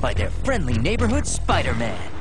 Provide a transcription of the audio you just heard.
by their friendly neighborhood Spider-Man.